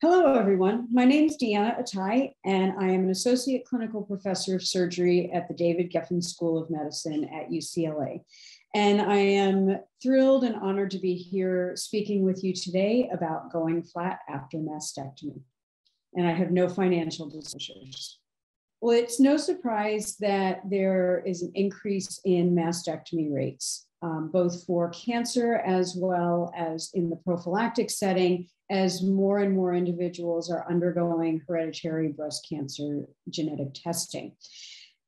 Hello, everyone. My name is Deanna Attai, and I am an associate clinical professor of surgery at the David Geffen School of Medicine at UCLA. And I am thrilled and honored to be here speaking with you today about going flat after mastectomy. And I have no financial disclosures. Well, it's no surprise that there is an increase in mastectomy rates, um, both for cancer as well as in the prophylactic setting as more and more individuals are undergoing hereditary breast cancer genetic testing.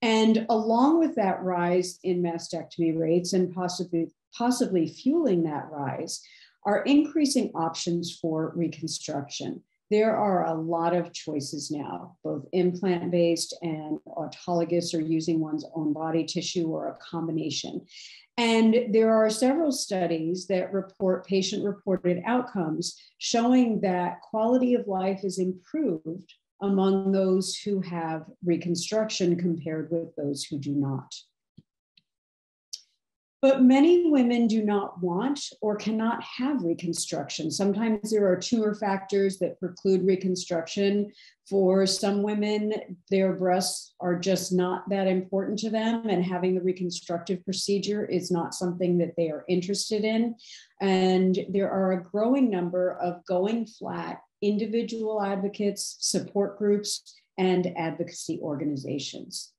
And along with that rise in mastectomy rates and possibly, possibly fueling that rise are increasing options for reconstruction. There are a lot of choices now, both implant based and autologous or using one's own body tissue or a combination. And there are several studies that report patient reported outcomes showing that quality of life is improved among those who have reconstruction compared with those who do not. But many women do not want or cannot have reconstruction. Sometimes there are tumor factors that preclude reconstruction. For some women, their breasts are just not that important to them, and having the reconstructive procedure is not something that they are interested in. And there are a growing number of going flat individual advocates, support groups, and advocacy organizations.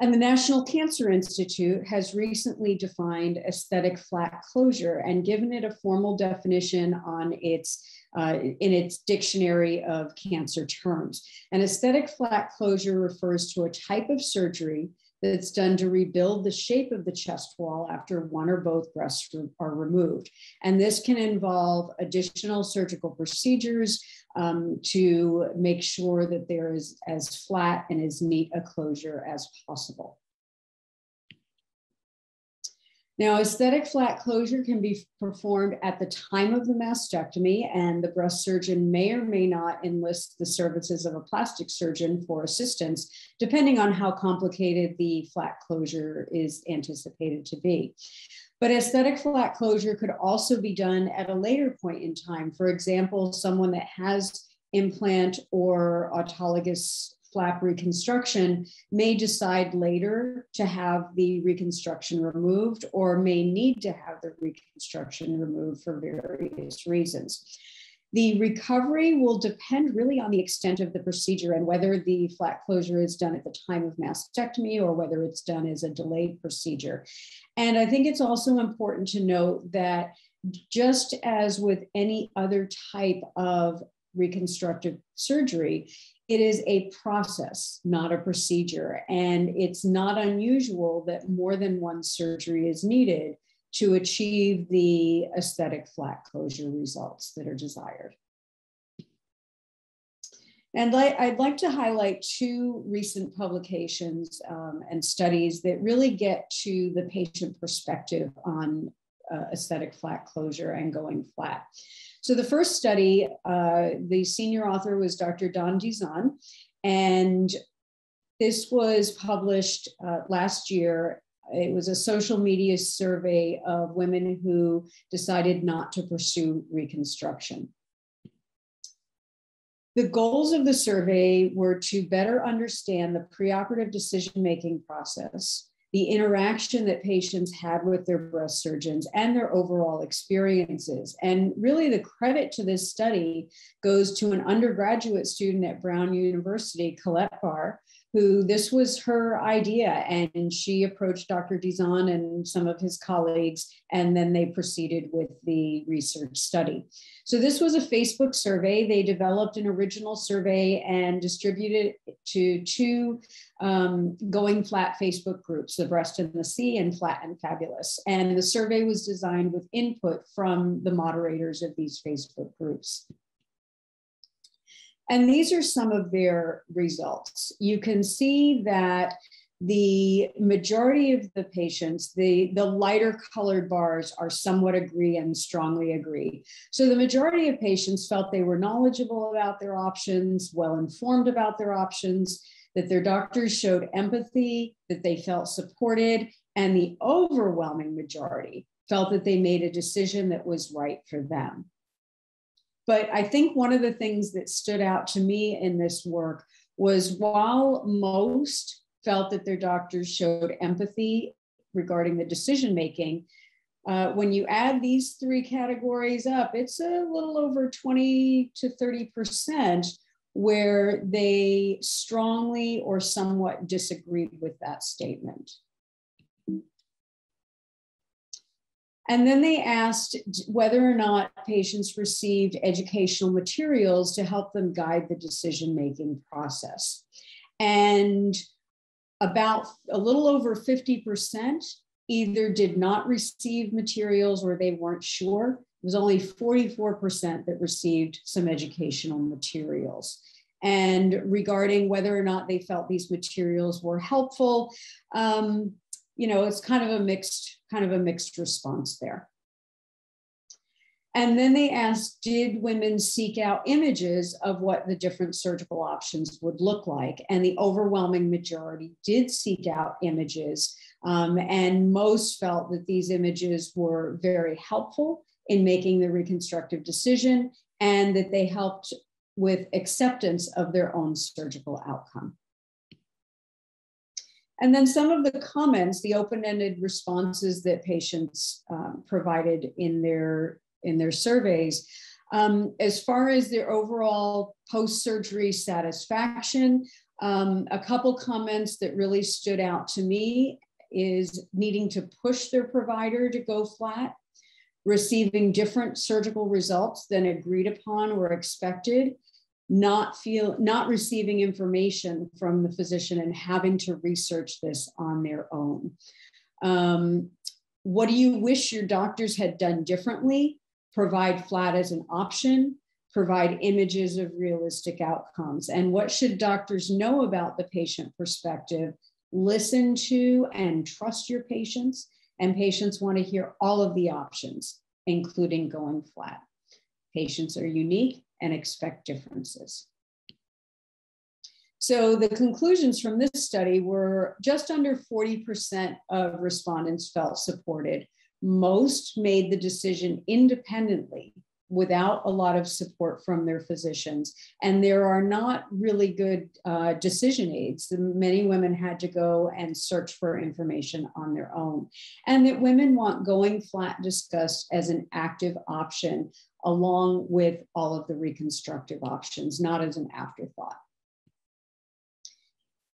And the National Cancer Institute has recently defined aesthetic flat closure and given it a formal definition on its uh, in its dictionary of cancer terms. An aesthetic flat closure refers to a type of surgery that's done to rebuild the shape of the chest wall after one or both breasts are removed. And this can involve additional surgical procedures um, to make sure that there is as flat and as neat a closure as possible. Now, aesthetic flat closure can be performed at the time of the mastectomy, and the breast surgeon may or may not enlist the services of a plastic surgeon for assistance, depending on how complicated the flat closure is anticipated to be. But aesthetic flat closure could also be done at a later point in time. For example, someone that has implant or autologous flap reconstruction may decide later to have the reconstruction removed or may need to have the reconstruction removed for various reasons. The recovery will depend really on the extent of the procedure and whether the flat closure is done at the time of mastectomy or whether it's done as a delayed procedure. And I think it's also important to note that just as with any other type of reconstructive surgery, it is a process, not a procedure. And it's not unusual that more than one surgery is needed to achieve the aesthetic flat closure results that are desired. And I'd like to highlight two recent publications um, and studies that really get to the patient perspective on uh, aesthetic flat closure and going flat. So the first study, uh, the senior author was Dr. Don Dizon, and this was published uh, last year. It was a social media survey of women who decided not to pursue reconstruction. The goals of the survey were to better understand the preoperative decision making process, the interaction that patients had with their breast surgeons and their overall experiences. And really, the credit to this study goes to an undergraduate student at Brown University, Colette Barr, who this was her idea. And she approached Dr. Dizon and some of his colleagues, and then they proceeded with the research study. So this was a Facebook survey. They developed an original survey and distributed it to two um, going flat Facebook groups, the breast and the sea and flat and fabulous. And the survey was designed with input from the moderators of these Facebook groups. And these are some of their results. You can see that the majority of the patients, the, the lighter colored bars are somewhat agree and strongly agree. So the majority of patients felt they were knowledgeable about their options, well informed about their options, that their doctors showed empathy, that they felt supported, and the overwhelming majority felt that they made a decision that was right for them. But I think one of the things that stood out to me in this work was while most felt that their doctors showed empathy regarding the decision making, uh, when you add these three categories up, it's a little over 20 to 30% where they strongly or somewhat disagreed with that statement. And then they asked whether or not patients received educational materials to help them guide the decision making process. And about a little over 50% either did not receive materials or they weren't sure. It was only 44% that received some educational materials. And regarding whether or not they felt these materials were helpful, um, you know, it's kind of a mixed kind of a mixed response there. And then they asked, did women seek out images of what the different surgical options would look like? And the overwhelming majority did seek out images. Um, and most felt that these images were very helpful in making the reconstructive decision and that they helped with acceptance of their own surgical outcome. And then some of the comments, the open-ended responses that patients um, provided in their, in their surveys, um, as far as their overall post-surgery satisfaction, um, a couple comments that really stood out to me is needing to push their provider to go flat, receiving different surgical results than agreed upon or expected, not feel not receiving information from the physician and having to research this on their own. Um, what do you wish your doctors had done differently? Provide flat as an option provide images of realistic outcomes. And what should doctors know about the patient perspective? Listen to and trust your patients and patients want to hear all of the options including going flat. Patients are unique and expect differences. So the conclusions from this study were just under 40% of respondents felt supported. Most made the decision independently without a lot of support from their physicians. And there are not really good uh, decision aids. Many women had to go and search for information on their own. And that women want going flat discussed as an active option along with all of the reconstructive options, not as an afterthought.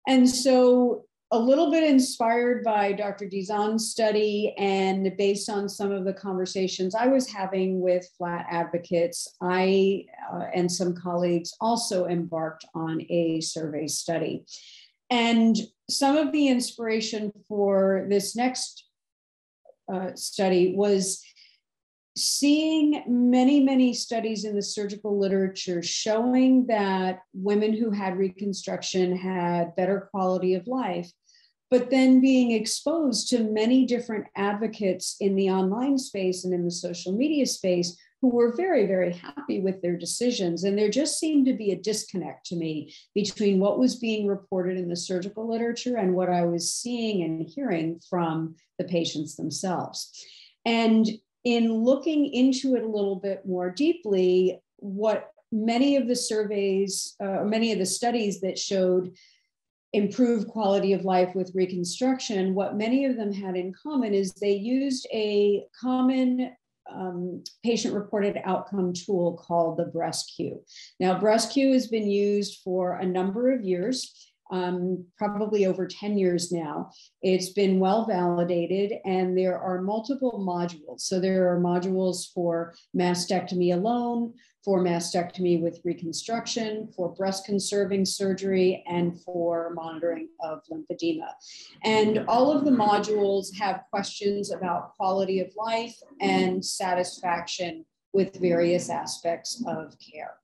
And so a little bit inspired by Dr. Dizon's study and based on some of the conversations I was having with flat advocates, I uh, and some colleagues also embarked on a survey study. And some of the inspiration for this next uh, study was seeing many, many studies in the surgical literature showing that women who had reconstruction had better quality of life, but then being exposed to many different advocates in the online space and in the social media space who were very, very happy with their decisions. And there just seemed to be a disconnect to me between what was being reported in the surgical literature and what I was seeing and hearing from the patients themselves. And in looking into it a little bit more deeply, what many of the surveys, uh, many of the studies that showed improved quality of life with reconstruction, what many of them had in common is they used a common um, patient reported outcome tool called the Breast BreastQ. Now, Breast BreastQ has been used for a number of years um, probably over 10 years now. It's been well validated, and there are multiple modules. So there are modules for mastectomy alone, for mastectomy with reconstruction, for breast conserving surgery, and for monitoring of lymphedema. And all of the modules have questions about quality of life and satisfaction with various aspects of care.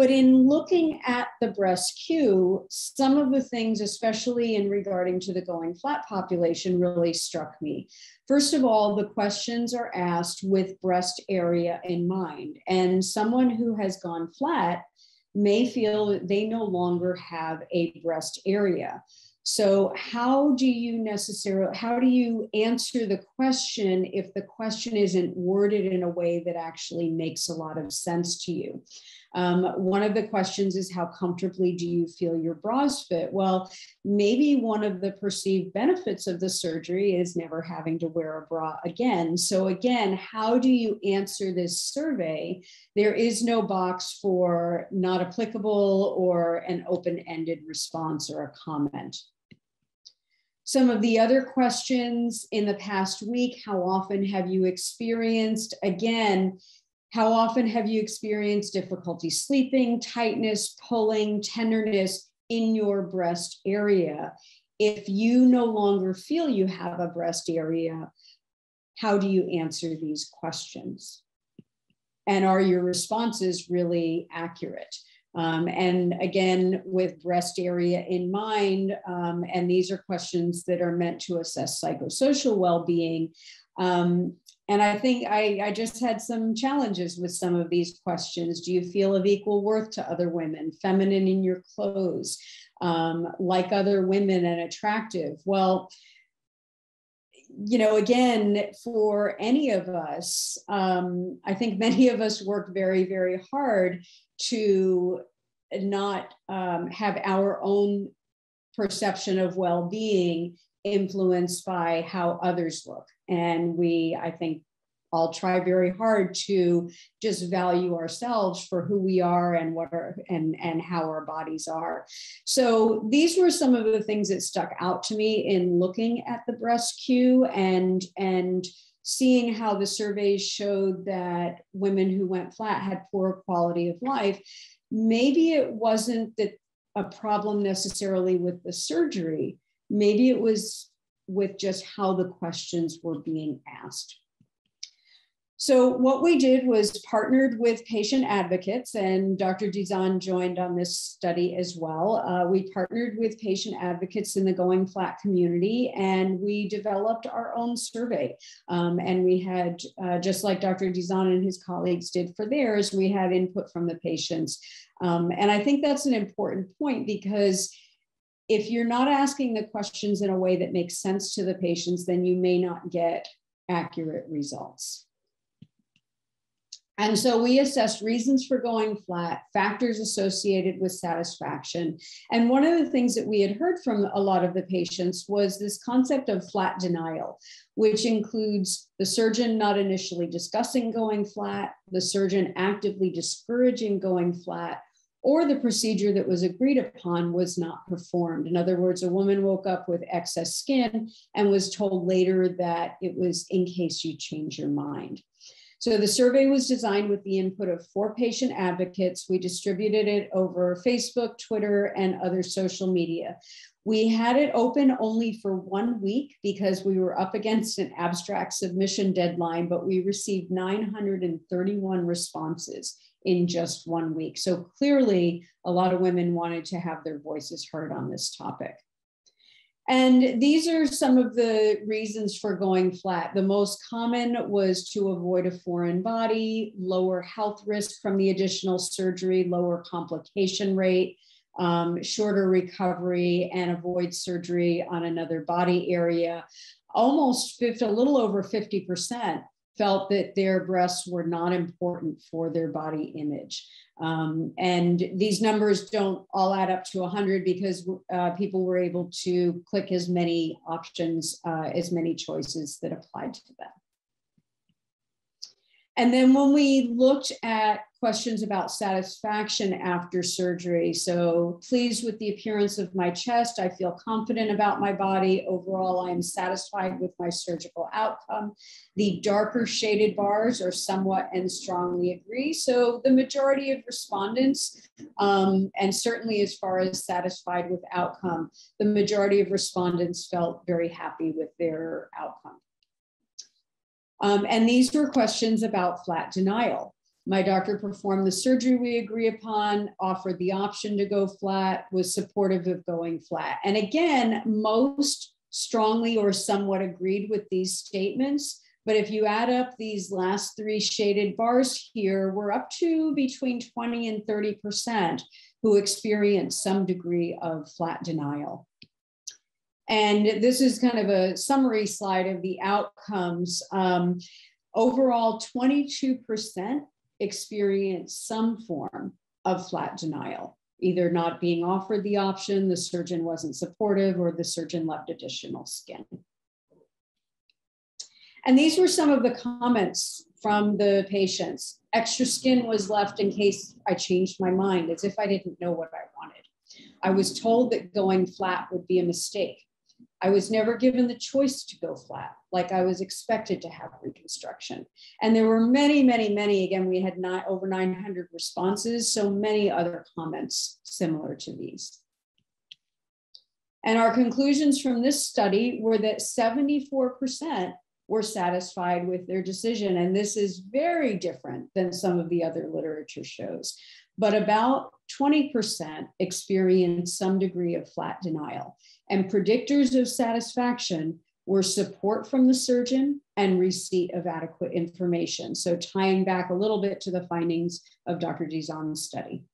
But in looking at the BreastQ, some of the things, especially in regarding to the going flat population, really struck me. First of all, the questions are asked with breast area in mind. And someone who has gone flat may feel that they no longer have a breast area. So, how do you necessarily, how do you answer the question if the question isn't worded in a way that actually makes a lot of sense to you? Um, one of the questions is how comfortably do you feel your bras fit? Well, maybe one of the perceived benefits of the surgery is never having to wear a bra again. So, again, how do you answer this survey? There is no box for not applicable or an open ended response or a comment. Some of the other questions in the past week how often have you experienced? Again, how often have you experienced difficulty sleeping, tightness, pulling, tenderness in your breast area? If you no longer feel you have a breast area, how do you answer these questions? And are your responses really accurate? Um, and again, with breast area in mind, um, and these are questions that are meant to assess psychosocial well being. Um, and I think I, I just had some challenges with some of these questions. Do you feel of equal worth to other women, feminine in your clothes, um, like other women and attractive? Well, you know, again, for any of us, um, I think many of us work very, very hard to not um, have our own perception of well being influenced by how others look. And we, I think, all try very hard to just value ourselves for who we are and what are and and how our bodies are so these were some of the things that stuck out to me in looking at the BreastQ and and seeing how the surveys showed that women who went flat had poor quality of life maybe it wasn't that a problem necessarily with the surgery maybe it was with just how the questions were being asked. So what we did was partnered with patient advocates, and Dr. Dizon joined on this study as well. Uh, we partnered with patient advocates in the Going Flat community, and we developed our own survey. Um, and we had, uh, just like Dr. Dizon and his colleagues did for theirs, we had input from the patients. Um, and I think that's an important point because if you're not asking the questions in a way that makes sense to the patients, then you may not get accurate results. And so we assessed reasons for going flat, factors associated with satisfaction. And one of the things that we had heard from a lot of the patients was this concept of flat denial, which includes the surgeon not initially discussing going flat, the surgeon actively discouraging going flat, or the procedure that was agreed upon was not performed. In other words, a woman woke up with excess skin and was told later that it was in case you change your mind. So the survey was designed with the input of four patient advocates. We distributed it over Facebook, Twitter, and other social media. We had it open only for one week because we were up against an abstract submission deadline, but we received 931 responses in just one week. So clearly, a lot of women wanted to have their voices heard on this topic. And these are some of the reasons for going flat. The most common was to avoid a foreign body, lower health risk from the additional surgery, lower complication rate, um, shorter recovery, and avoid surgery on another body area. Almost 50, a little over 50% felt that their breasts were not important for their body image. Um, and these numbers don't all add up to 100 because uh, people were able to click as many options, uh, as many choices that applied to them. And then when we looked at questions about satisfaction after surgery, so pleased with the appearance of my chest, I feel confident about my body. Overall, I am satisfied with my surgical outcome. The darker shaded bars are somewhat and strongly agree. So the majority of respondents, um, and certainly as far as satisfied with outcome, the majority of respondents felt very happy with their outcome. Um, and these were questions about flat denial. My doctor performed the surgery we agree upon, offered the option to go flat, was supportive of going flat. And again, most strongly or somewhat agreed with these statements. But if you add up these last three shaded bars here, we're up to between 20 and 30% who experience some degree of flat denial. And this is kind of a summary slide of the outcomes. Um, overall, 22% experienced some form of flat denial, either not being offered the option, the surgeon wasn't supportive, or the surgeon left additional skin. And these were some of the comments from the patients. Extra skin was left in case I changed my mind, as if I didn't know what I wanted. I was told that going flat would be a mistake. I was never given the choice to go flat, like I was expected to have reconstruction. And there were many, many, many, again, we had not over 900 responses, so many other comments similar to these. And our conclusions from this study were that 74% were satisfied with their decision. And this is very different than some of the other literature shows. But about 20% experienced some degree of flat denial. And predictors of satisfaction were support from the surgeon and receipt of adequate information. So tying back a little bit to the findings of Dr. Dizon's study.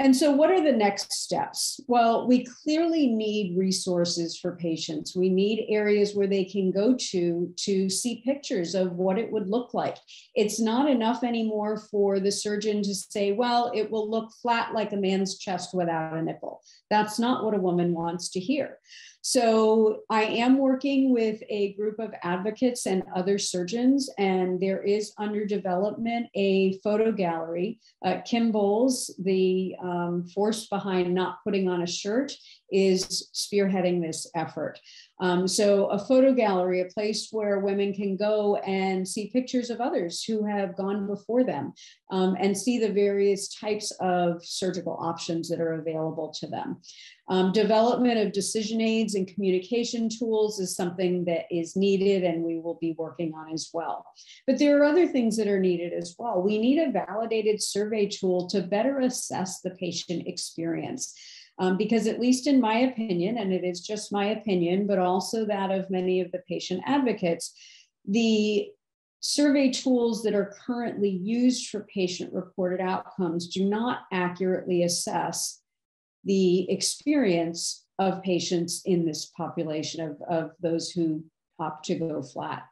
And so, what are the next steps? Well, we clearly need resources for patients. We need areas where they can go to to see pictures of what it would look like. It's not enough anymore for the surgeon to say, well, it will look flat like a man's chest without a nipple. That's not what a woman wants to hear. So I am working with a group of advocates and other surgeons, and there is under development a photo gallery. Uh, Kim Bowles, the um, force behind not putting on a shirt, is spearheading this effort. Um, so, a photo gallery, a place where women can go and see pictures of others who have gone before them um, and see the various types of surgical options that are available to them. Um, development of decision aids and communication tools is something that is needed and we will be working on as well. But there are other things that are needed as well. We need a validated survey tool to better assess the patient experience. Um, because, at least in my opinion, and it is just my opinion, but also that of many of the patient advocates, the survey tools that are currently used for patient reported outcomes do not accurately assess the experience of patients in this population of, of those who opt to go flat.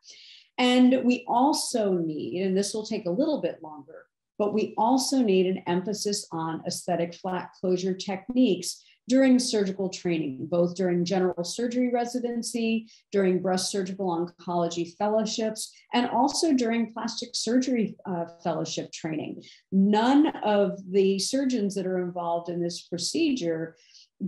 And we also need, and this will take a little bit longer, but we also need an emphasis on aesthetic flat closure techniques during surgical training, both during general surgery residency, during breast surgical oncology fellowships, and also during plastic surgery uh, fellowship training. None of the surgeons that are involved in this procedure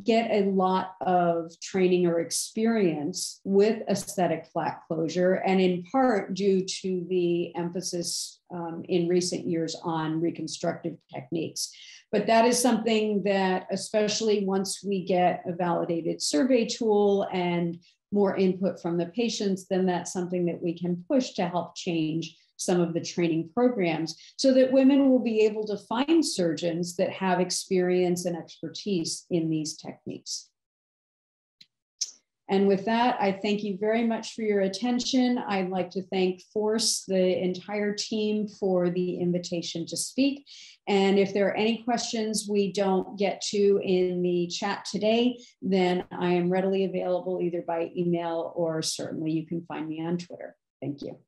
get a lot of training or experience with aesthetic flat closure, and in part due to the emphasis um, in recent years on reconstructive techniques. But that is something that, especially once we get a validated survey tool and more input from the patients, then that's something that we can push to help change some of the training programs so that women will be able to find surgeons that have experience and expertise in these techniques. And with that, I thank you very much for your attention. I'd like to thank FORCE, the entire team, for the invitation to speak. And if there are any questions we don't get to in the chat today, then I am readily available either by email or certainly you can find me on Twitter. Thank you.